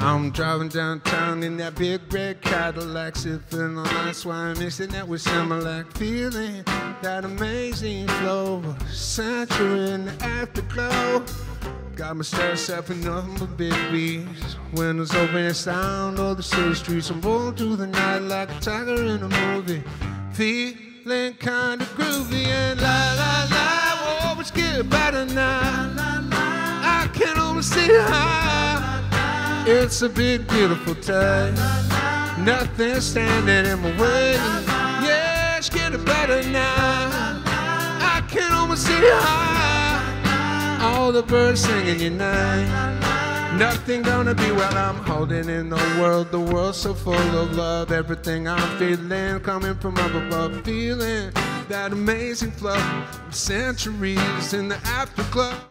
I'm driving downtown in that big red Cadillac, sipping on ice wine, mixing that with Similac, feeling that amazing flow, century in the afterglow. Got my stars stepping nothing but big beats. Windows open and sound all the city streets. I'm rolling through the night like a tiger in a movie. Feeling kinda groovy and la la la. Whoa, it's getting better now. It's a big, beautiful day. Nothing standing in my way. Yeah, it's getting better now. I can almost see high. all the birds singing your name. Nothing gonna be what I'm holding in the world. The world so full of love. Everything I'm feeling coming from up above. Feeling that amazing flow. Centuries in the afterglow.